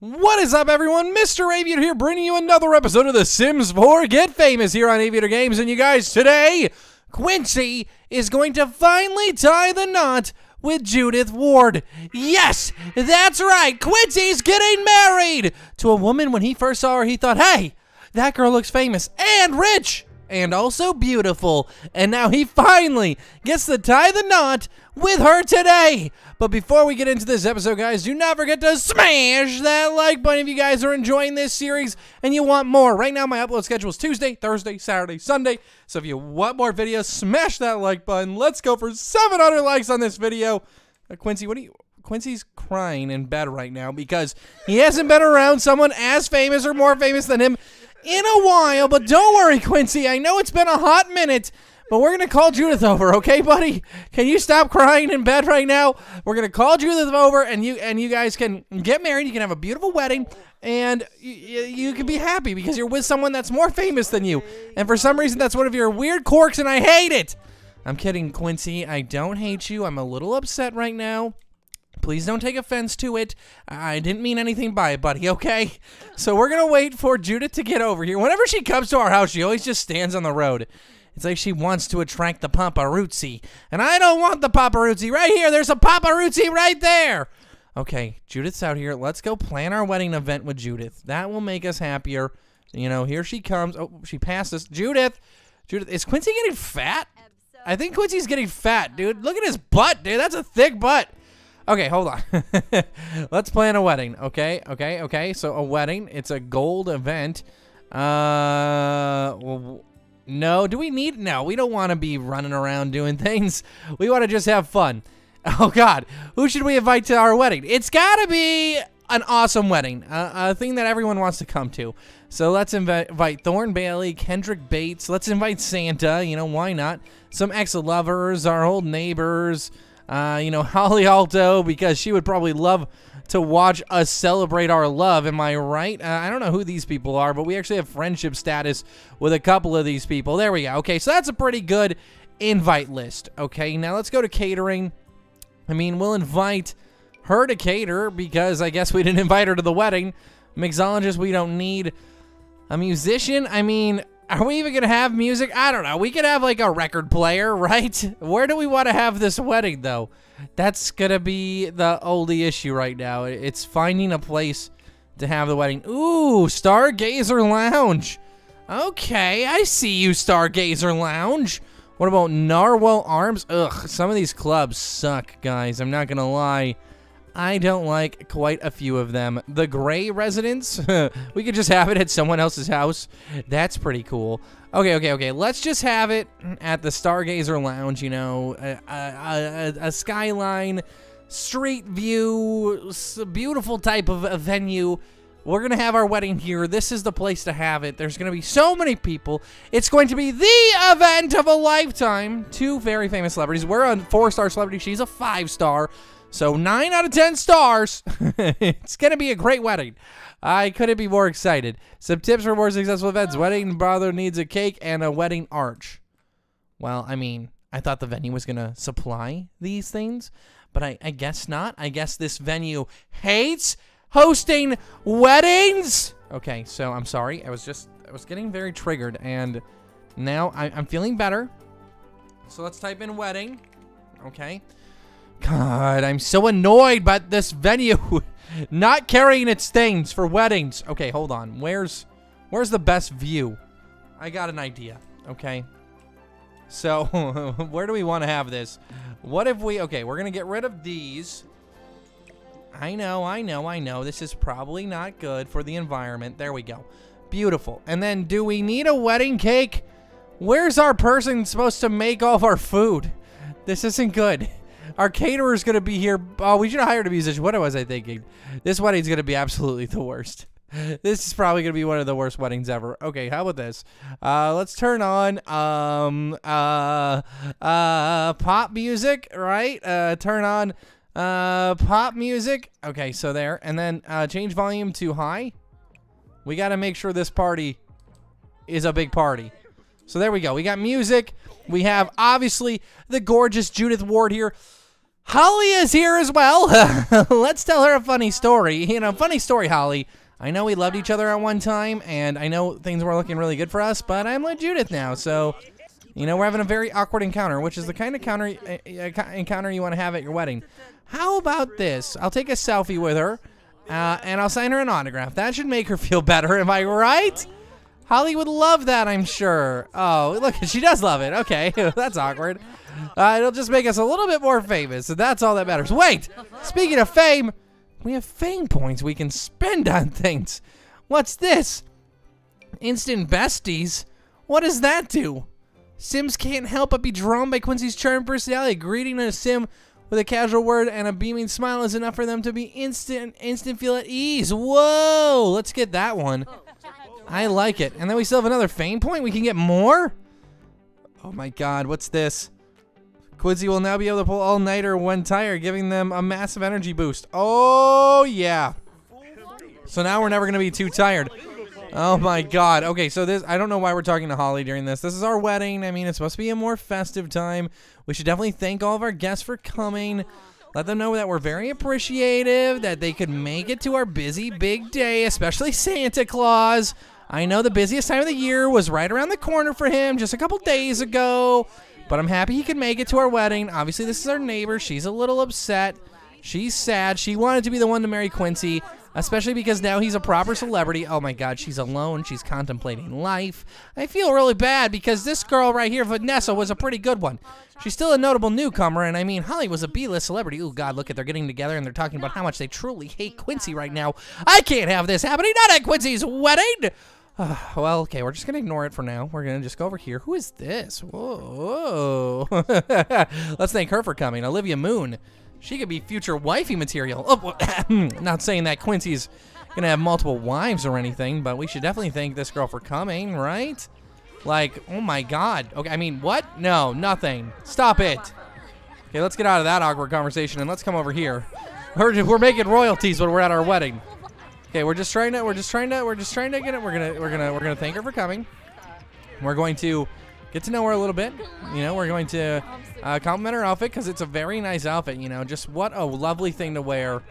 What is up, everyone? Mr. Aviator here, bringing you another episode of The Sims 4 Get Famous here on Aviator Gamez. And you guys, today, Quincy is going to finally tie the knot with Judith Ward. Yes, that's right. Quincy's getting married to a woman. When he first saw her, he thought, hey, that girl looks famous and rich and also beautiful. And now he finally gets to tie the knot with her today. But before we get into this episode, guys, do not forget to smash that like button if you guys are enjoying this series and you want more. Right now, my upload schedule is Tuesday, Thursday, Saturday, Sunday. So if you want more videos, smash that like button. Let's go for 700 likes on this video. Uh, Quincy, what do you... Quincy's crying in bed right now because he hasn't been around someone as famous or more famous than him in a while. But don't worry, Quincy. I know it's been a hot minute, but we're gonna call Judith over, okay, buddy? Can you stop crying in bed right now? We're gonna call Judith over, and you and you guys can get married. You can have a beautiful wedding, and you, you can be happy because you're with someone that's more famous than you. And for some reason, that's one of your weird quirks, and I hate it. I'm kidding, Quincy. I don't hate you. I'm a little upset right now. Please don't take offense to it. I didn't mean anything by it, buddy, okay? So we're going to wait for Judith to get over here. Whenever she comes to our house, she always just stands on the road. It's like she wants to attract the paparazzi. And I don't want the paparazzi. Right here, there's a paparazzi right there. Okay, Judith's out here. Let's go plan our wedding event with Judith. That will make us happier. You know, here she comes. Oh, she passed us. Judith. Judith, is Quincy getting fat? I think Quincy's getting fat, dude. Look at his butt, dude. That's a thick butt. Okay, hold on. Let's plan a wedding. Okay, okay, okay. So a wedding. It's a gold event. Uh, no. Do we need? No, we don't want to be running around doing things. We want to just have fun. Oh God, who should we invite to our wedding? It's got to be an awesome wedding, a thing that everyone wants to come to. So let's invite, invite Thorne Bailey, Kendrick Bates. Let's invite Santa. You know why not? Some ex-lovers, our old neighbors. Uh, you know, Holly Alto, because she would probably love to watch us celebrate our love. Am I right? Uh, I don't know who these people are, but we actually have friendship status with a couple of these people. There we go. Okay, so that's a pretty good invite list. Okay, now let's go to catering. I mean, we'll invite her to cater because I guess we didn't invite her to the wedding. Mixologist, we don't need. A musician, I mean, are we even to have music? I don't know. We could have like a record player, right? Where do we want to have this wedding though? That's to be the only issue right now. It's finding a place to have the wedding. Ooh, Stargazer Lounge. Okay, I see you, Stargazer Lounge. What about Narwhal Arms? Ugh, some of these clubs suck, guys. I'm not to lie. I don't like quite a few of them. The Gray Residence, we could just have it at someone else's house. That's pretty cool. Okay, okay, okay. Let's just have it at the Stargazer Lounge, you know, a, a, a, a skyline, street view, beautiful type of venue. We're going to have our wedding here. This is the place to have it. There's going to be so many people. It's going to be the event of a lifetime. Two very famous celebrities. We're a four-star celebrity. She's a five-star. So 9 out of 10 stars. it's going to be a great wedding. I couldn't be more excited. Some tips for more successful events. Wedding brother needs a cake and a wedding arch. Well, I mean, I thought the venue was going to supply these things, but I, I guess not. I guess this venue hates hosting weddings. Okay, so I'm sorry. I was just, I was getting very triggered, and now I, I'm feeling better. So let's type in wedding. Okay. God, I'm so annoyed by this venue not carrying its things for weddings. Okay, hold on. Where's where's the best view? I got an idea. Okay. So, where do we want to have this? What if we... Okay, we're going to get rid of these. I know, I know, I know. This is probably not good for the environment. There we go. Beautiful. And then, do we need a wedding cake? Where's our person supposed to make all of our food? This isn't good. Our caterer's going to be here. Oh, we should have hired a musician. What was I thinking? This wedding's going to be absolutely the worst. This is probably going to be one of the worst weddings ever. Okay, how about this? Uh, let's turn on um, uh, uh, pop music, right? Uh, turn on uh, pop music. Okay, so there. And then uh, change volume to high. We got to make sure this party is a big party. So there we go. We got music. We have, obviously, the gorgeous Judith Ward here. Holly is here as well. Let's tell her a funny story. You know, funny story, Holly. I know we loved each other at one time, and I know things were looking really good for us, but I'm with Judith now, so you know we're having a very awkward encounter, which is the kind of counter uh, encounter you want to have at your wedding. How about this? I'll take a selfie with her, uh, and I'll sign her an autograph. That should make her feel better. Am I right? Holly would love that, I'm sure. Oh, look, she does love it. Okay, that's awkward. Uh, it'll just make us a little bit more famous, and that's all that matters. Wait, speaking of fame, we have fame points we can spend on things. What's this? Instant besties? What does that do? Sims can't help but be drawn by Quincy's charm personality. Greeting a sim with a casual word and a beaming smile is enough for them to be instant, instant feel at ease. Whoa, let's get that one. I like it. And then we still have another fame point. We can get more? Oh my god, what's this? Quincy will now be able to pull all-nighter one tire, giving them a massive energy boost. Oh, yeah. So now we're never going to be too tired. Oh my god. Okay, so this I don't know why we're talking to Holly during this. This is our wedding. I mean, it's supposed to be a more festive time. We should definitely thank all of our guests for coming. Let them know that we're very appreciative, that they could make it to our busy big day, especially Santa Claus. I know the busiest time of the year was right around the corner for him just a couple days ago, but I'm happy he could make it to our wedding. Obviously, this is our neighbor. She's a little upset. She's sad. She wanted to be the one to marry Quincy, especially because now he's a proper celebrity. Oh my God, she's alone. She's contemplating life. I feel really bad because this girl right here, Vanessa, was a pretty good one. She's still a notable newcomer, and I mean, Holly was a B-list celebrity. Oh God, look at they're getting together and they're talking about how much they truly hate Quincy right now. I can't have this happening. Not at Quincy's wedding. well, okay, we're just gonna ignore it for now. We're gonna just go over here. Who is this? Whoa, whoa. Let's thank her for coming. Olivia Moon. She could be future wifey material. Oh, hmm, not saying that Quincy's gonna have multiple wives or anything, but we should definitely thank this girl for coming, right? Like, oh my God. Okay, I mean, what? No, nothing. Stop it. Okay, let's get out of that awkward conversation and let's come over here. We're, we're making royalties when we're at our wedding. Okay, we're just trying to we're just trying to we're just trying to get it. We're gonna we're gonna we're gonna thank her for coming. We're going to get to know her a little bit. You know, we're going to uh, compliment her outfit because it's a very nice outfit. You know, just what a lovely thing to wear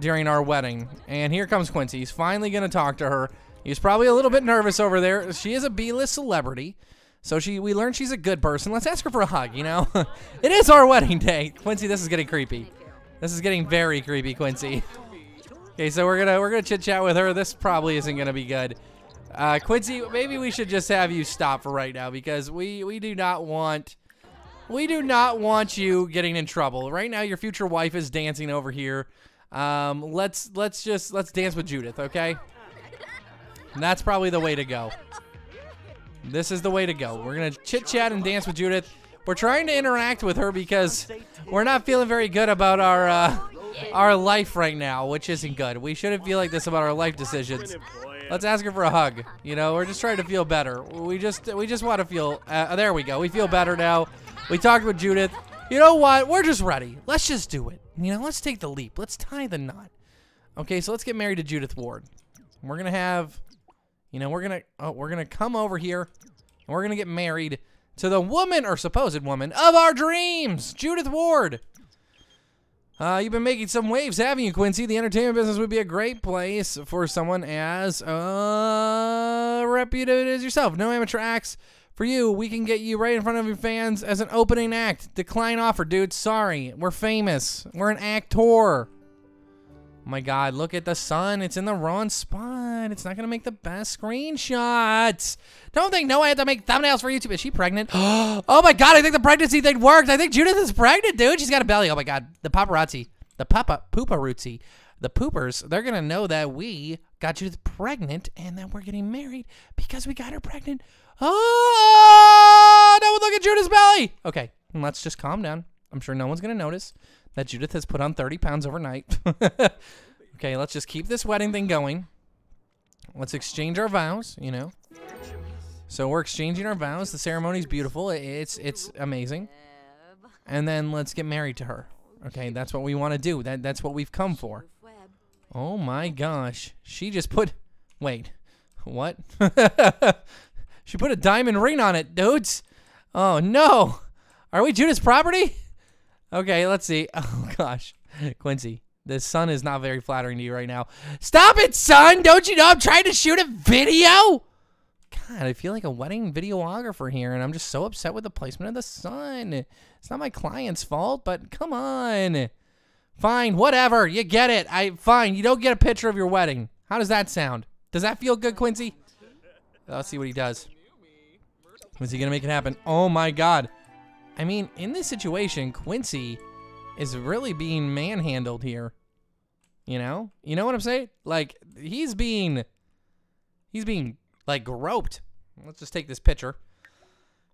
during our wedding. And here comes Quincy. He's finally gonna talk to her. He's probably a little bit nervous over there. She is a B-list celebrity. So she, we learned she's a good person. Let's ask her for a hug, you know? it is our wedding day. Quincy, this is getting creepy. This is getting very creepy, Quincy. Okay, so we're gonna we're gonna chit chat with her. This probably isn't gonna be good. Uh, Quincy, maybe we should just have you stop for right now because we we do not want we do not want you getting in trouble. Right now, your future wife is dancing over here. Um, let's let's just let's dance with Judith, okay? And that's probably the way to go. This is the way to go. We're gonna chit chat and dance with Judith. We're trying to interact with her because we're not feeling very good about our uh, our life right now, which isn't good. We shouldn't feel like this about our life decisions. Let's ask her for a hug. You know, we're just trying to feel better. We just we just want to feel. Uh, there we go. We feel better now. We talked with Judith. You know what? We're just ready. Let's just do it. You know, let's take the leap. Let's tie the knot. Okay, so let's get married to Judith Ward. We're gonna have, you know, we're gonna oh, we're gonna come over here, and we're gonna get married to the woman or supposed woman of our dreams, Judith Ward. Uh, you've been making some waves, haven't you, Quincy? The entertainment business would be a great place for someone as uh, reputed as yourself. No amateur acts for you. We can get you right in front of your fans as an opening act. Decline offer, dude. Sorry. We're famous. We're an actor. Oh my god, look at the sun. It's in the wrong spot. It's not to make the best screenshots. Don't think no, I have to make thumbnails for YouTube. Is she pregnant? oh my god, I think the pregnancy thing worked. I think Judith is pregnant, dude. She's got a belly. Oh my god. The paparazzi, the papa pooparuzzi, the poopers, they're to know that we got Judith pregnant and that we're getting married because we got her pregnant. Oh, no, look at Judith's belly. Okay, let's just calm down. I'm sure no one's to notice that Judith has put on 30 pounds overnight. okay, let's just keep this wedding thing going. Let's exchange our vows, you know. So we're exchanging our vows. The ceremony's beautiful. It's it's amazing. And then let's get married to her. Okay, that's what we want to do. That that's what we've come for. Oh my gosh. She just put Wait. What? she put a diamond ring on it, dudes. Oh no. Are we Judith's property? Okay, let's see. Oh gosh, Quincy, the sun is not very flattering to you right now. Stop it, son! Don't you know I'm trying to shoot a video? God, I feel like a wedding videographer here, and I'm just so upset with the placement of the sun. It's not my client's fault, but come on. Fine, whatever. You get it. I fine. You don't get a picture of your wedding. How does that sound? Does that feel good, Quincy? Let's see what he does. Is he gonna make it happen? Oh my God. I mean, in this situation, Quincy is really being manhandled here. You know? You know what I'm saying? Like, he's being, he's being, like, groped. Let's just take this picture.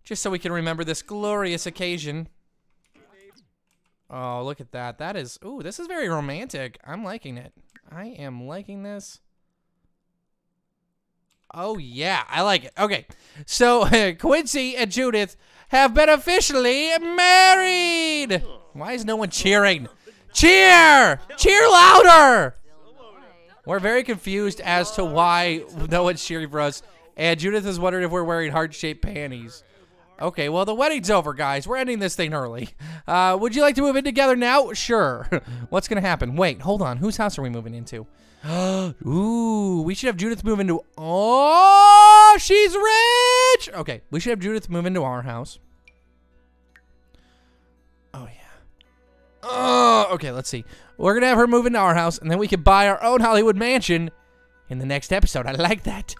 Just so we can remember this glorious occasion. Oh, look at that. That is, ooh, this is very romantic. I'm liking it. I am liking this. Oh, yeah, I like it. Okay, so Quincy and Judith have been officially married. Why is no one cheering? Cheer! Cheer louder! We're very confused as to why no one's cheering for us. And Judith is wondering if we're wearing heart-shaped panties. Okay, well, the wedding's over, guys. We're ending this thing early. Uh, would you like to move in together now? Sure. What's going to happen? Wait, hold on. Whose house are we moving into? Ooh, we should have Judith move into... Oh, she's rich! Okay, we should have Judith move into our house. Oh, yeah. Oh, okay, let's see. We're going to have her move into our house, and then we can buy our own Hollywood mansion in the next episode. I like that.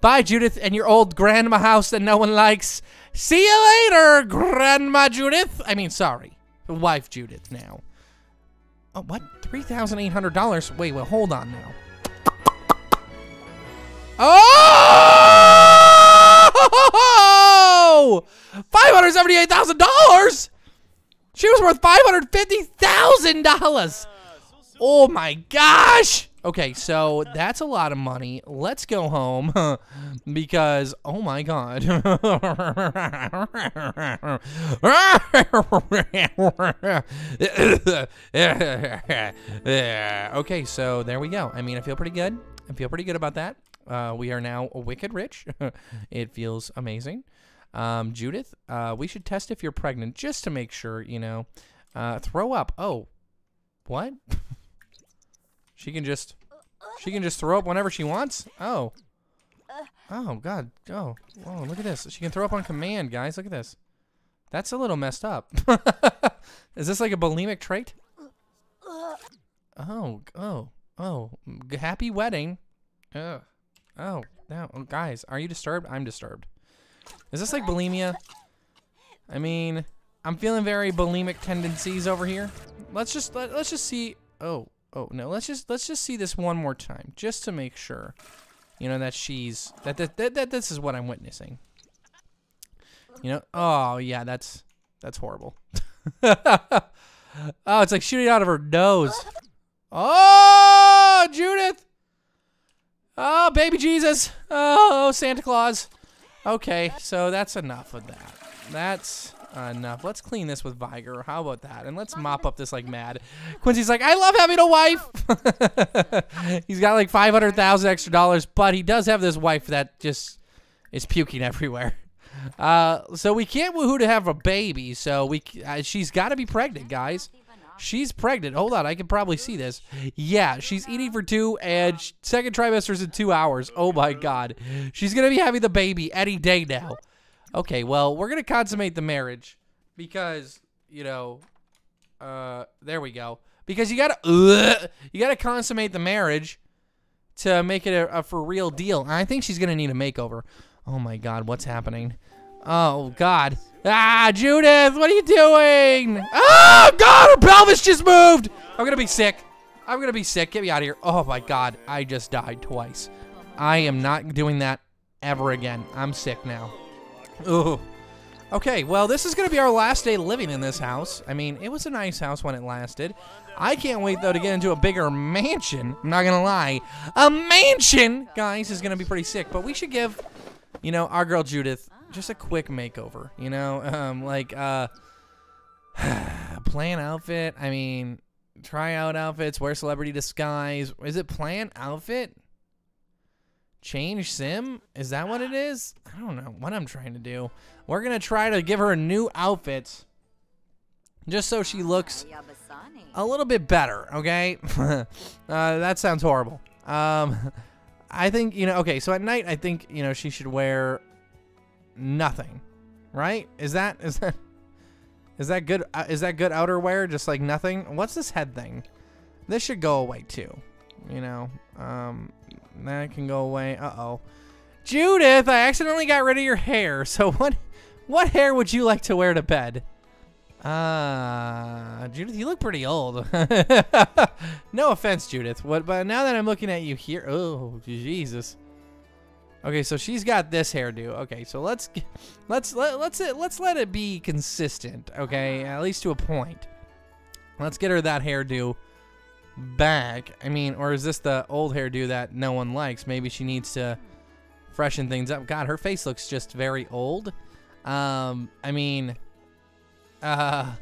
Bye, Judith, and your old grandma house that no one likes. See you later, Grandma Judith. I mean, sorry, wife Judith now. Oh, what? $3,800? Wait, well, hold on now. Oh! $578,000? She was worth $550,000. Ah, oh my gosh. Okay, so that's a lot of money. Let's go home because, oh my god. okay, so there we go. I mean, I feel pretty good. I feel pretty good about that. Uh, we are now a wicked rich. it feels amazing. Um, Judith, uh, we should test if you're pregnant just to make sure, you know. Uh, throw up. Oh, what? She can just, she can just throw up whenever she wants. Oh, oh God, oh, oh, look at this. She can throw up on command, guys. Look at this. That's a little messed up. Is this like a bulimic trait? Oh, oh, oh, happy wedding. Ugh. Oh, no, oh, guys, are you disturbed? I'm disturbed. Is this like bulimia? I mean, I'm feeling very bulimic tendencies over here. Let's just let, let's just see. Oh, oh no, let's just let's just see this one more time, just to make sure, you know, that she's that that that, that this is what I'm witnessing. You know, oh yeah, that's that's horrible. oh, it's like shooting out of her nose. Oh, Judith. Oh, baby Jesus. Oh, Santa Claus. Okay, so that's enough of that. That's enough. Let's clean this with Vigor. How about that? And let's mop up this like mad. Quincy's like, I love having a wife. He's got like 500,000 extra dollars, but he does have this wife that just is puking everywhere. Uh, so we can't woohoo to have a baby. So we, uh, she's got to be pregnant, guys. She's pregnant. Hold on, I can probably see this. Yeah, she's eating for two, and second trimester's in two hours. Oh my god. She's gonna be having the baby any day now. Okay, well, we're going to consummate the marriage because, you know, uh, there we go. Because you got to, you got to consummate the marriage to make it a, a for real deal. And I think she's going to need a makeover. Oh my God, what's happening? Oh God. Ah, Judith, what are you doing? Oh God, her pelvis just moved. I'm to be sick. I'm to be sick. Get me out of here. Oh my God, I just died twice. I am not doing that ever again. I'm sick now. Ooh. Okay, well, this is going to be our last day living in this house. I mean, it was a nice house when it lasted. I can't wait, though, to get into a bigger mansion. I'm not going to lie. A mansion, guys, is going to be pretty sick. But we should give, you know, our girl Judith just a quick makeover. You know, um, like, uh, plan outfit. I mean, try out outfits, wear celebrity disguise. Is it plan outfit? Change sim? Is that what it is? I don't know what I'm trying to do. We're going to try to give her a new outfit. just so she looks a little bit better. Okay, uh, that sounds horrible. Um, I think you know. Okay, so at night, I think you know she should wear nothing, right? Is that is that is that good? Uh, is that good outerwear? Just like nothing. What's this head thing? This should go away too. You know, um, that can go away. Uh oh, Judith, I accidentally got rid of your hair. So what? What hair would you like to wear to bed? Uh, Judith, you look pretty old. no offense, Judith. What? But now that I'm looking at you here, oh Jesus. Okay, so she's got this hairdo. Okay, so let's let's let, let's let's let it be consistent. Okay, at least to a point. Let's get her that hairdo back. I mean, or is this the old hairdo that no one likes? Maybe she needs to freshen things up. God, her face looks just very old. Um, I mean, uh,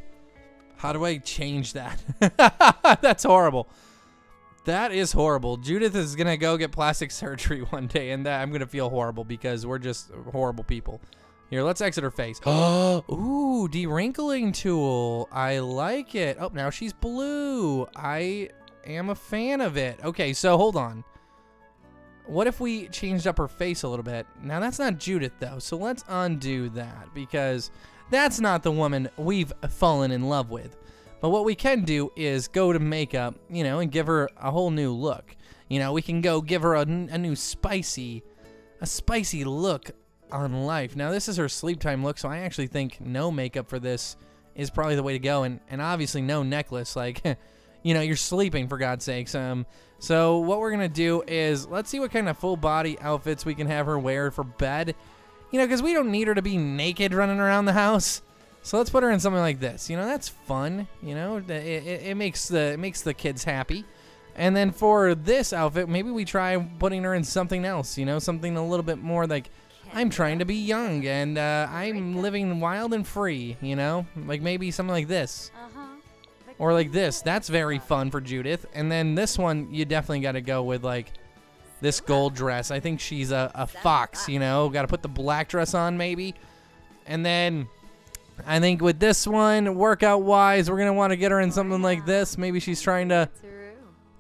how do I change that? That's horrible. That is horrible. Judith is gonna go get plastic surgery one day, and that, I'm gonna feel horrible because we're just horrible people. Here, let's exit her face. Oh, ooh, dewrinkling tool. I like it. Oh, now she's blue. I am a fan of it. Okay, so hold on. What if we changed up her face a little bit? Now, that's not Judith, though, so let's undo that because that's not the woman we've fallen in love with. But what we can do is go to makeup, you know, and give her a whole new look. You know, we can go give her a, a new spicy, a spicy look on life. Now, this is her sleep time look, so I actually think no makeup for this is probably the way to go. And, and obviously no necklace, like, you know, you're sleeping for God's sakes. Um, so what we're gonna do is let's see what kind of full body outfits we can have her wear for bed. You know, because we don't need her to be naked running around the house. So let's put her in something like this. You know, that's fun. You know, it, it, it makes the it makes the kids happy. And then for this outfit, maybe we try putting her in something else. You know, something a little bit more like I'm trying to be young and uh, I'm living wild and free. You know, like maybe something like this. Or like this. That's very fun for Judith. And then this one, you definitely got to go with like this gold dress. I think she's a, a fox, you know. Got to put the black dress on maybe. And then I think with this one, workout wise, we're going to want to get her in something like this. Maybe she's trying to,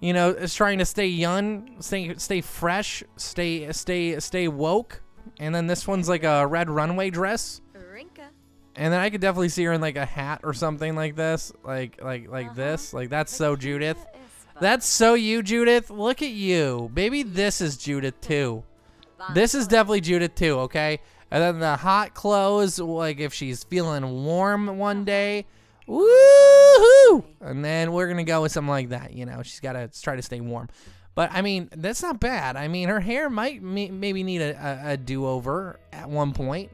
you know, is trying to stay young, stay stay fresh, stay stay stay woke. And then this one's like a red runway dress. And then I could definitely see her in like a hat or something like this, like like like uh -huh. this. Like that's so Judith. That's so you, Judith. Look at you. Maybe this is Judith too. This is definitely Judith too, okay? And then the hot clothes, like if she's feeling warm one day, woohoo! And then we're gonna go with something like that. You know, she's gotta try to stay warm. But I mean, that's not bad. I mean, her hair might maybe need a, a, a do-over at one point.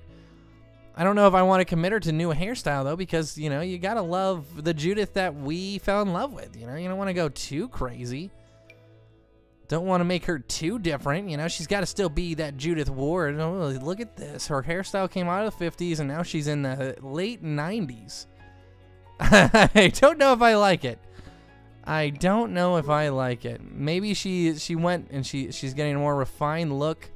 I don't know if I want to commit her to new hairstyle though, because you know you gotta love the Judith that we fell in love with. You know, you don't want to go too crazy. Don't want to make her too different. You know, she's got to still be that Judith Ward. Oh, look at this. Her hairstyle came out of the 50s, and now she's in the late 90s. I don't know if I like it. I don't know if I like it. Maybe she she went and she she's getting a more refined look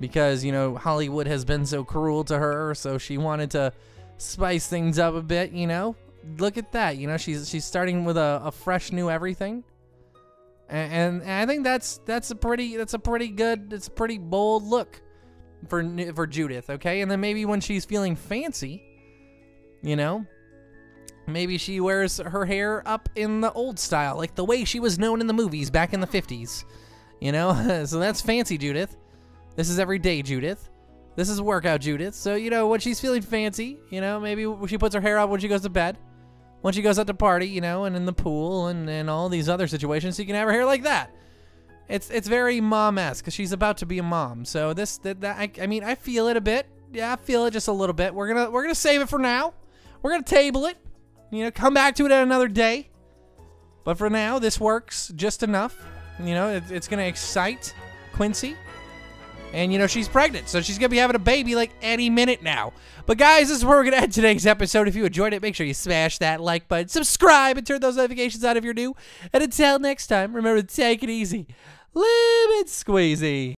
because you know Hollywood has been so cruel to her, so she wanted to spice things up a bit. You know, look at that. You know, she's she's starting with a, a fresh new everything, and, and I think that's that's a pretty that's a pretty good it's a pretty bold look for for Judith. Okay, and then maybe when she's feeling fancy, you know. Maybe she wears her hair up in the old style, like the way she was known in the movies back in the 50s. You know? so that's fancy, Judith. This is every day, Judith. This is workout, Judith. So, you know, when she's feeling fancy, you know, maybe she puts her hair up when she goes to bed. When she goes out to party, you know, and in the pool and, and all these other situations, she can have her hair like that. It's it's very mom-esque because she's about to be a mom. So this that, that I, I mean I feel it a bit. Yeah, I feel it just a little bit. We're gonna we're gonna save it for now. We're gonna table it. You know, come back to it at another day. But for now, this works just enough. You know, it, it's gonna excite Quincy and, you know, she's pregnant, so she's going to be having a baby like any minute now. But, guys, this is where we're going to end today's episode. If you enjoyed it, make sure you smash that like button, subscribe, and turn those notifications on if you're new. And until next time, remember to take it easy. Lemon squeezy.